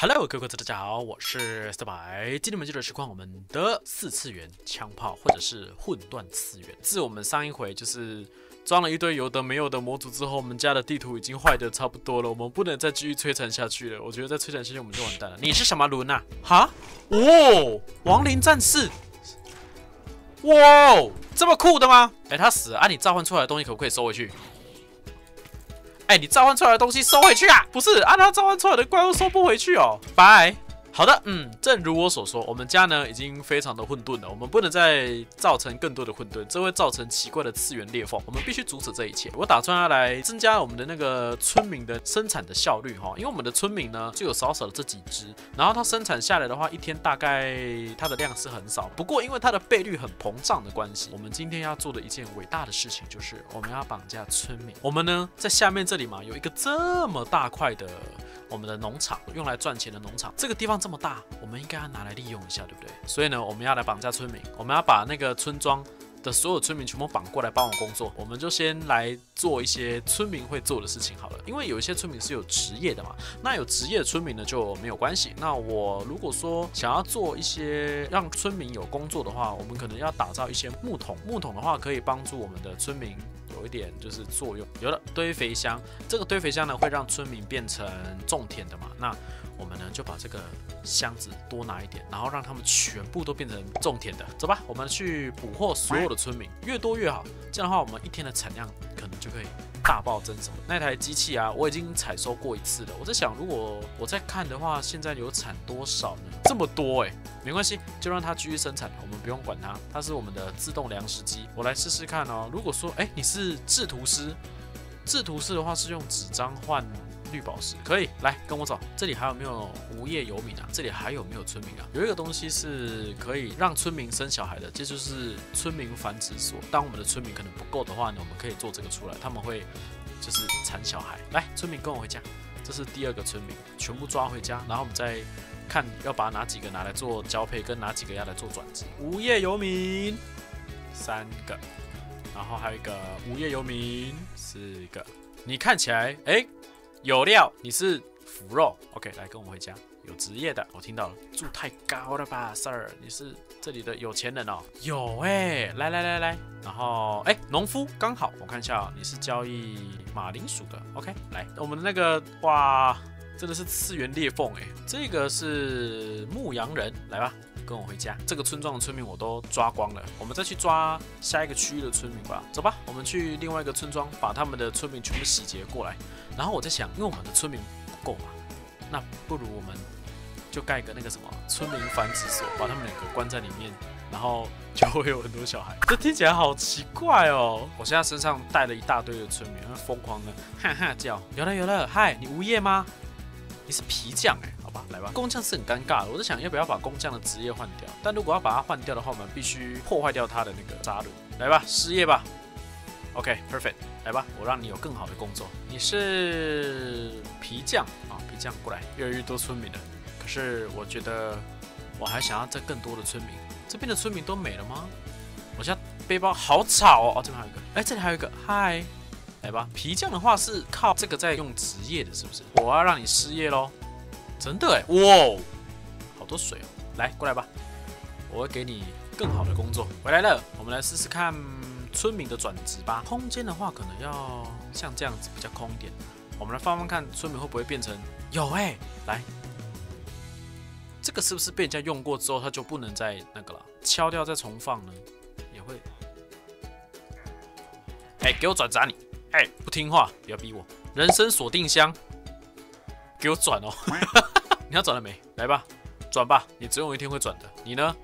Hello，各位大家好，我是四白。今天我们接着实况我们的四次元枪炮，或者是混乱次元。自我们上一回就是装了一堆有的没有的模组之后，我们家的地图已经坏的差不多了，我们不能再继续摧残下去了。我觉得再摧残下去我们就完蛋了。你是什么轮啊？哈？哦，亡灵战士。哇，这么酷的吗？哎，他死了啊！你召唤出来的东西可不可以收回去？哎，你召唤出来的东西收回去啊！不是，啊，他召唤出来的怪物收不回去哦。拜。好的，嗯，正如我所说，我们家呢已经非常的混沌了，我们不能再造成更多的混沌，这会造成奇怪的次元裂缝，我们必须阻止这一切。我打算要来增加我们的那个村民的生产的效率哈，因为我们的村民呢就有少少的这几只，然后它生产下来的话，一天大概它的量是很少，不过因为它的倍率很膨胀的关系，我们今天要做的一件伟大的事情就是我们要绑架村民。我们呢在下面这里嘛有一个这么大块的。我们的农场用来赚钱的农场，这个地方这么大，我们应该要拿来利用一下，对不对？所以呢，我们要来绑架村民，我们要把那个村庄的所有村民全部绑过来帮我工作。我们就先来做一些村民会做的事情好了，因为有一些村民是有职业的嘛。那有职业的村民呢就没有关系。那我如果说想要做一些让村民有工作的话，我们可能要打造一些木桶。木桶的话可以帮助我们的村民。有一点就是作用，有了堆肥箱，这个堆肥箱呢会让村民变成种田的嘛？那我们呢就把这个箱子多拿一点，然后让他们全部都变成种田的。走吧，我们去捕获所有的村民，越多越好。这样的话，我们一天的产量可能就可以。大爆增什么？那台机器啊，我已经采收过一次了。我在想，如果我在看的话，现在有产多少呢？这么多哎，没关系，就让它继续生产，我们不用管它。它是我们的自动粮食机。我来试试看哦。如果说，哎，你是制图师，制图师的话是用纸张换。绿宝石可以来跟我走，这里还有没有无业游民啊？这里还有没有村民啊？有一个东西是可以让村民生小孩的，这就是村民繁殖所。当我们的村民可能不够的话呢，我们可以做这个出来，他们会就是产小孩。来，村民跟我回家，这是第二个村民，全部抓回家，然后我们再看要把哪几个拿来做交配，跟哪几个要来做转职。无业游民三个，然后还有一个无业游民四个，你看起来哎。有料，你是腐肉，OK，来跟我回家。有职业的，我听到了，住太高了吧，Sir？你是这里的有钱人哦。有哎，来来来来，然后哎，农夫刚好，我看一下，你是交易马铃薯的，OK，来，我们的那个哇，真的是次元裂缝哎，这个是牧羊人，来吧。跟我回家，这个村庄的村民我都抓光了，我们再去抓下一个区域的村民吧。走吧，我们去另外一个村庄，把他们的村民全部洗劫过来。然后我在想，因为我们的村民不够嘛，那不如我们就盖一个那个什么村民繁殖所，把他们两个关在里面，然后就会有很多小孩。这听起来好奇怪哦！我现在身上带了一大堆的村民，疯狂的哈哈叫。有了有了，嗨，你无业吗？你是皮匠哎。好吧来吧，工匠是很尴尬的。我在想要不要把工匠的职业换掉，但如果要把它换掉的话，我们必须破坏掉他的那个扎轮。来吧，失业吧。OK，perfect。来吧，我让你有更好的工作。你是皮匠啊，皮匠过来。越来越多村民了，可是我觉得我还想要再更多的村民。这边的村民都没了吗？我现在背包好吵哦。哦，这边还有一个。哎，这里还有一个。嗨，来吧。皮匠的话是靠这个在用职业的，是不是？我要让你失业喽。真的哎，哇，好多水哦！来，过来吧，我会给你更好的工作。回来了，我们来试试看村民的转职吧。空间的话，可能要像这样子比较空一点。我们来放放看，村民会不会变成有哎？来，这个是不是被人家用过之后，它就不能再那个了？敲掉再重放呢，也会。哎，给我转闸你！哎，不听话，不要逼我。人生锁定箱。给我转哦！你要转了没？来吧，转吧，你总有一天会转的。你呢？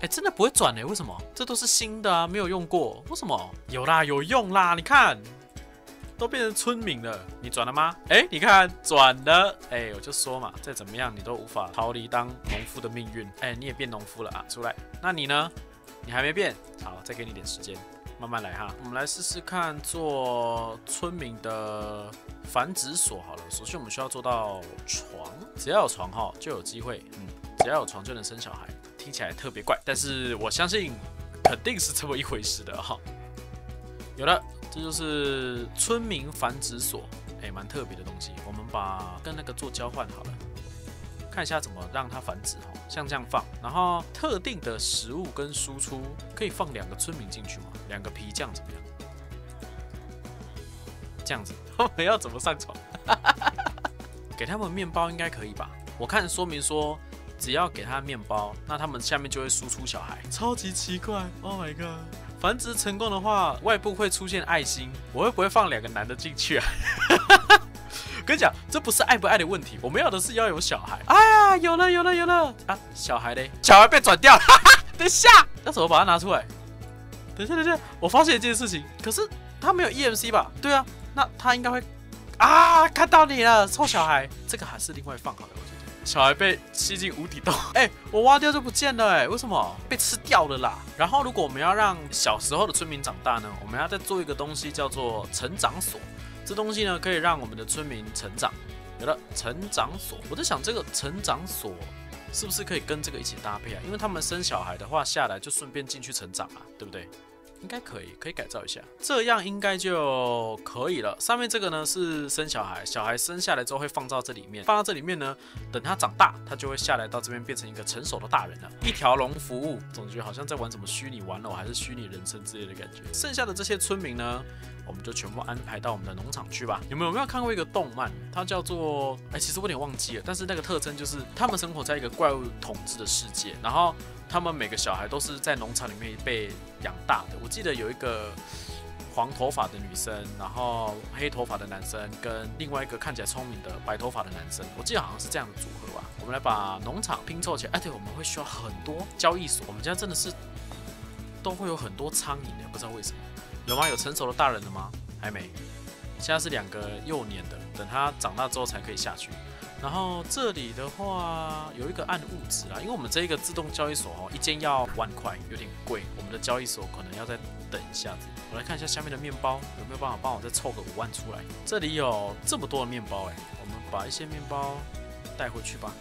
哎，真的不会转呢？为什么？这都是新的啊，没有用过。为什么？有啦，有用啦！你看，都变成村民了。你转了吗？哎，你看转了。哎，我就说嘛，再怎么样你都无法逃离当农夫的命运。哎，你也变农夫了啊！出来。那你呢？你还没变。好，再给你点时间。慢慢来哈，我们来试试看做村民的繁殖所好了。首先我们需要做到床，只要有床哈就有机会，嗯，只要有床就能生小孩，听起来特别怪，但是我相信肯定是这么一回事的哈。有了，这就是村民繁殖所，哎，蛮特别的东西。我们把跟那个做交换好了，看一下怎么让它繁殖哦。像这样放，然后特定的食物跟输出可以放两个村民进去吗？两个皮匠怎么样？这样子，我们要怎么上床？给他们面包应该可以吧？我看说明说，只要给他面包，那他们下面就会输出小孩，超级奇怪。Oh my god！繁殖成功的话，外部会出现爱心，我会不会放两个男的进去啊？跟你讲，这不是爱不爱的问题，我们要的是要有小孩。哎呀，有了有了有了啊！小孩嘞？小孩被转掉了。哈 哈等下，要怎么把它拿出来？等下等下，我发现一件事情，可是他没有 EMC 吧？对啊，那他应该会啊，看到你了，臭小孩。这个还是另外放好了，我觉得。小孩被吸进无底洞，哎，我挖掉就不见了，哎，为什么？被吃掉了啦。然后如果我们要让小时候的村民长大呢，我们要再做一个东西，叫做成长锁。这东西呢，可以让我们的村民成长。有了成长锁，我在想这个成长锁是不是可以跟这个一起搭配啊？因为他们生小孩的话，下来就顺便进去成长啊，对不对？应该可以，可以改造一下，这样应该就可以了。上面这个呢是生小孩，小孩生下来之后会放到这里面，放到这里面呢，等他长大，他就会下来到这边变成一个成熟的大人了。一条龙服务，总觉得好像在玩什么虚拟玩偶还是虚拟人生之类的感觉。剩下的这些村民呢，我们就全部安排到我们的农场去吧。有没有没有看过一个动漫？它叫做……哎，其实我有点忘记了，但是那个特征就是他们生活在一个怪物统治的世界，然后。他们每个小孩都是在农场里面被养大的。我记得有一个黄头发的女生，然后黑头发的男生，跟另外一个看起来聪明的白头发的男生。我记得好像是这样的组合吧。我们来把农场拼凑起来。哎，对，我们会需要很多交易所。我们家真的是都会有很多苍蝇的，不知道为什么。有吗？有成熟的大人的吗？还没。现在是两个幼年的，等他长大之后才可以下去。然后这里的话有一个暗物质啦，因为我们这一个自动交易所哦，一间要万块，有点贵。我们的交易所可能要再等一下子。我来看一下下面的面包有没有办法帮我再凑个五万出来。这里有这么多的面包哎，我们把一些面包带回去吧。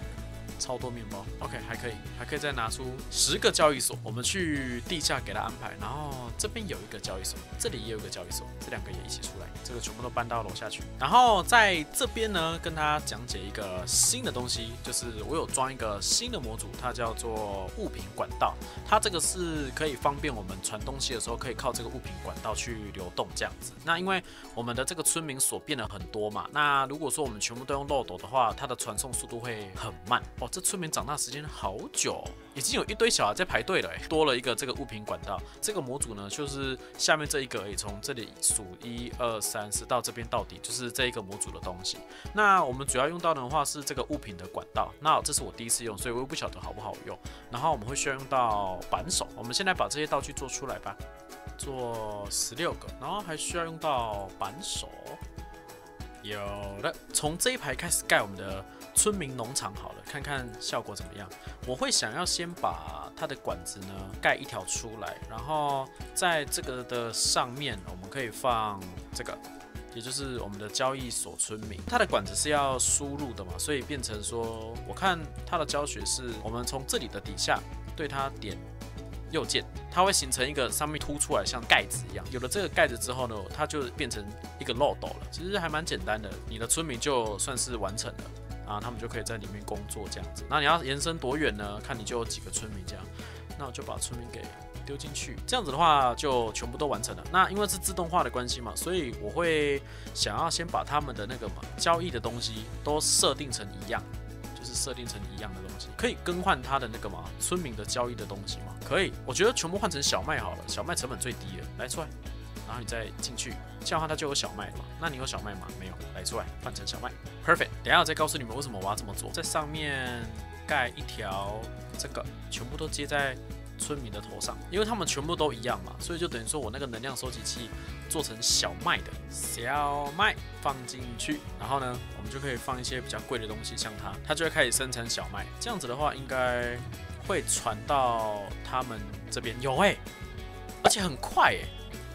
超多面包，OK，还可以，还可以再拿出十个交易所，我们去地下给他安排。然后这边有一个交易所，这里也有个交易所，这两个也一起出来，这个全部都搬到楼下去。然后在这边呢，跟他讲解一个新的东西，就是我有装一个新的模组，它叫做物品管道。它这个是可以方便我们传东西的时候，可以靠这个物品管道去流动这样子。那因为我们的这个村民所变了很多嘛，那如果说我们全部都用漏斗的话，它的传送速度会很慢。这村民长大时间好久，已经有一堆小孩在排队了。哎，多了一个这个物品管道，这个模组呢，就是下面这一个，而已，从这里数一二三四到这边到底，就是这一个模组的东西。那我们主要用到的话是这个物品的管道。那这是我第一次用，所以我又不晓得好不好用。然后我们会需要用到扳手，我们现在把这些道具做出来吧，做十六个，然后还需要用到扳手。有的，从这一排开始盖我们的。村民农场好了，看看效果怎么样。我会想要先把它的管子呢盖一条出来，然后在这个的上面，我们可以放这个，也就是我们的交易所村民。它的管子是要输入的嘛，所以变成说，我看它的教学是，我们从这里的底下对它点右键，它会形成一个上面凸出来像盖子一样。有了这个盖子之后呢，它就变成一个漏斗了。其实还蛮简单的，你的村民就算是完成了。啊，他们就可以在里面工作这样子。那你要延伸多远呢？看你就有几个村民这样。那我就把村民给丢进去，这样子的话就全部都完成了。那因为是自动化的关系嘛，所以我会想要先把他们的那个嘛交易的东西都设定成一样，就是设定成一样的东西，可以更换他的那个嘛村民的交易的东西嘛？可以，我觉得全部换成小麦好了，小麦成本最低了。来出来。然后你再进去，这样的话它就有小麦了嘛？那你有小麦吗？没有，来出来换成小麦，perfect。等下我再告诉你们为什么我要这么做，在上面盖一条这个，全部都接在村民的头上，因为他们全部都一样嘛，所以就等于说我那个能量收集器做成小麦的小麦放进去，然后呢，我们就可以放一些比较贵的东西，像它，它就会开始生成小麦。这样子的话，应该会传到他们这边有哎，而且很快哎。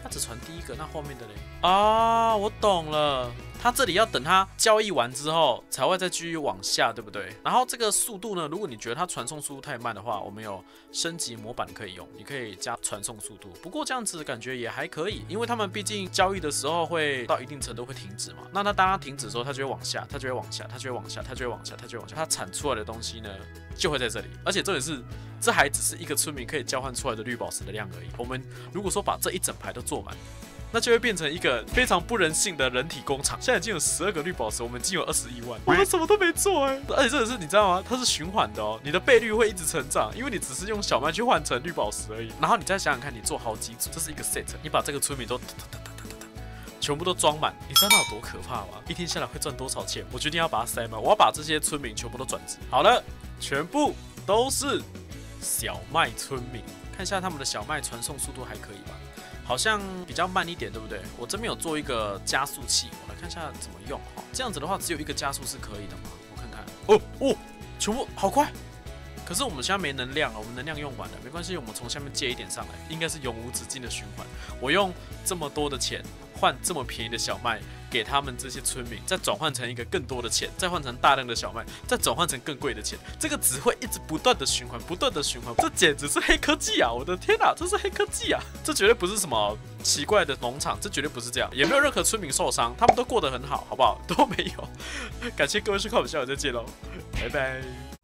他只传第一个，那后面的嘞？啊，我懂了，它这里要等它交易完之后才会再继续往下，对不对？然后这个速度呢，如果你觉得它传送速度太慢的话，我们有升级模板可以用，你可以加传送速度。不过这样子感觉也还可以，因为他们毕竟交易的时候会到一定程度会停止嘛。那它当它停止的时候，它就会往下，它就会往下，它就会往下，它就会往下，它就会往下，它产出来的东西呢就会在这里。而且重点是，这还只是一个村民可以交换出来的绿宝石的量而已。我们如果说把这一整排都做满。那就会变成一个非常不人性的人体工厂。现在已经有十二个绿宝石，我们已经有二十一万，我们什么都没做哎。而且这个是你知道吗？它是循环的哦，你的倍率会一直成长，因为你只是用小麦去换成绿宝石而已。然后你再想想看，你做好几组，这是一个 set，你把这个村民都全部都装满，你知道那有多可怕吗？一天下来会赚多少钱？我决定要把它塞满，我要把这些村民全部都转职。好了，全部都是小麦村民，看一下他们的小麦传送速度还可以吧？好像比较慢一点，对不对？我这边有做一个加速器，我来看一下怎么用好。这样子的话，只有一个加速是可以的吗？我看看。哦哦，全部好快。可是我们现在没能量了，我们能量用完了，没关系，我们从下面借一点上来，应该是永无止境的循环。我用这么多的钱。换这么便宜的小麦给他们这些村民，再转换成一个更多的钱，再换成大量的小麦，再转换成更贵的钱，这个只会一直不断的循环，不断的循环，这简直是黑科技啊！我的天哪，这是黑科技啊！这绝对不是什么奇怪的农场，这绝对不是这样，也没有任何村民受伤，他们都过得很好，好不好？都没有。感谢各位收看，我们下回再见喽，拜拜。